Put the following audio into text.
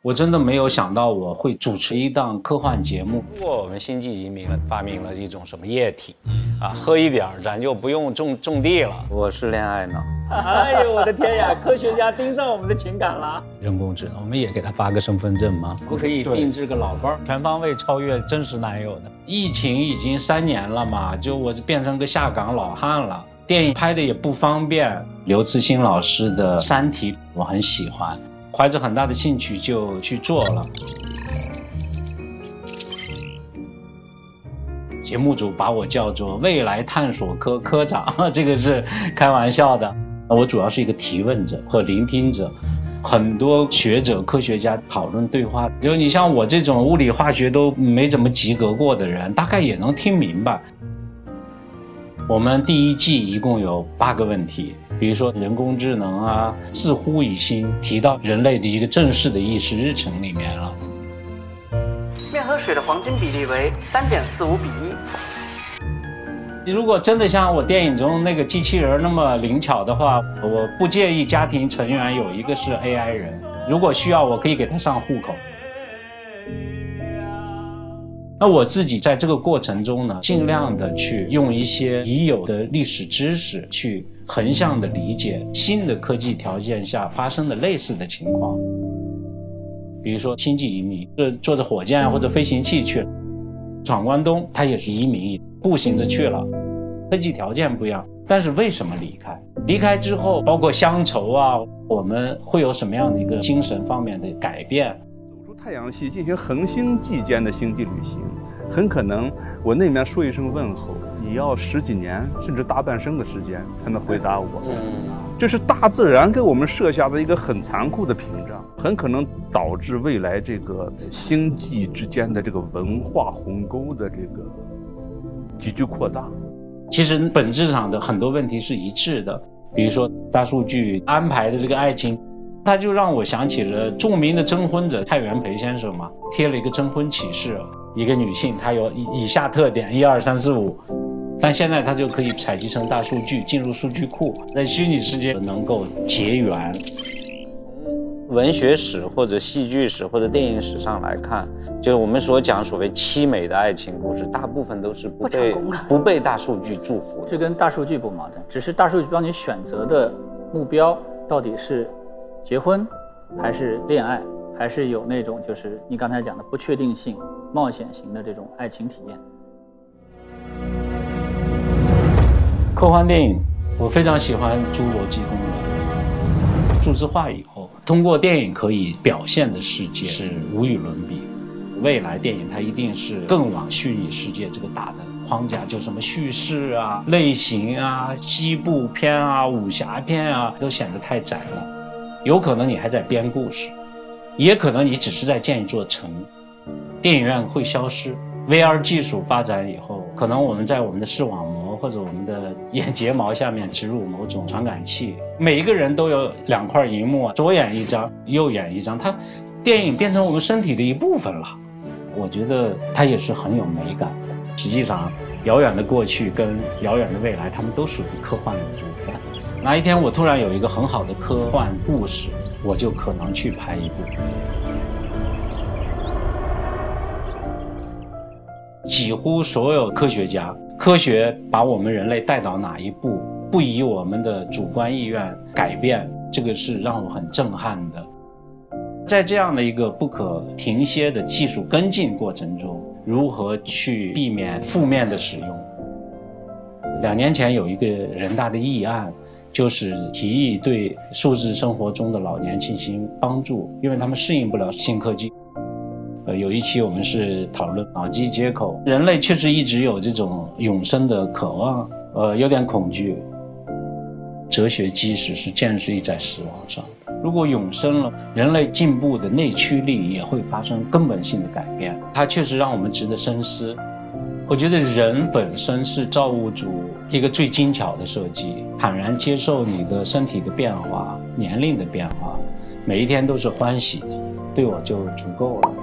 我真的没有想到我会主持一档科幻节目。如果我们星际移民了，发明了一种什么液体，啊，喝一点儿，咱就不用种种地了。我是恋爱脑，哎呦我的天呀！科学家盯上我们的情感了。人工智能，我们也给他发个身份证吗？不可以定制个老伴儿，全方位超越真实男友的。疫情已经三年了嘛，就我就变成个下岗老汉了。电影拍的也不方便。刘慈欣老师的《三体》，我很喜欢。怀着很大的兴趣就去做了。节目组把我叫做未来探索科科长，这个是开玩笑的。我主要是一个提问者和聆听者，很多学者、科学家讨论对话。就你像我这种物理、化学都没怎么及格过的人，大概也能听明白。我们第一季一共有八个问题。比如说人工智能啊，似乎已经提到人类的一个正式的议事日程里面了。面和水的黄金比例为三点四五比一。如果真的像我电影中那个机器人那么灵巧的话，我不介意家庭成员有一个是 AI 人，如果需要，我可以给他上户口。那我自己在这个过程中呢，尽量的去用一些已有的历史知识去横向的理解新的科技条件下发生的类似的情况。比如说星际移民，是坐着火箭或者飞行器去，闯关东他也是移民，步行着去了，科技条件不一样，但是为什么离开？离开之后，包括乡愁啊，我们会有什么样的一个精神方面的改变？太阳系进行恒星际间的星际旅行，很可能我那面说一声问候，你要十几年甚至大半生的时间才能回答我。嗯，这是大自然给我们设下的一个很残酷的屏障，很可能导致未来这个星际之间的这个文化鸿沟的这个急剧扩大。其实本质上的很多问题是一致的，比如说大数据安排的这个爱情。他就让我想起了著名的征婚者蔡元培先生嘛，贴了一个征婚启事，一个女性，她有以下特点，一二三四五，但现在她就可以采集成大数据，进入数据库，在虚拟世界能够结缘。从文学史或者戏剧史或者电影史上来看，就是我们所讲所谓凄美的爱情故事，大部分都是不被不 被大数据祝福。这跟大数据不矛盾，只是大数据帮你选择的目标到底是。结婚，还是恋爱，还是有那种就是你刚才讲的不确定性、冒险型的这种爱情体验。科幻电影，我非常喜欢《侏罗纪公园》。数字化以后，通过电影可以表现的世界是无与伦比。未来电影它一定是更往虚拟世界这个大的框架，就什么叙事啊、类型啊、西部片啊、武侠片啊，都显得太窄了。有可能你还在编故事，也可能你只是在建一座城。电影院会消失，VR 技术发展以后，可能我们在我们的视网膜或者我们的眼睫毛下面植入某种传感器，每一个人都有两块荧幕，左眼一张，右眼一张，它电影变成我们身体的一部分了。我觉得它也是很有美感的。实际上，遥远的过去跟遥远的未来，它们都属于科幻的一部分。哪一天我突然有一个很好的科幻故事，我就可能去拍一部。几乎所有科学家，科学把我们人类带到哪一步，不以我们的主观意愿改变，这个是让我很震撼的。在这样的一个不可停歇的技术跟进过程中，如何去避免负面的使用？两年前有一个人大的议案。就是提议对数字生活中的老年进行帮助，因为他们适应不了新科技。呃，有一期我们是讨论脑机接口，人类确实一直有这种永生的渴望，呃，有点恐惧。哲学基石是建立在死亡上，如果永生了，人类进步的内驱力也会发生根本性的改变。它确实让我们值得深思。我觉得人本身是造物主一个最精巧的设计，坦然接受你的身体的变化、年龄的变化，每一天都是欢喜的，对我就足够了。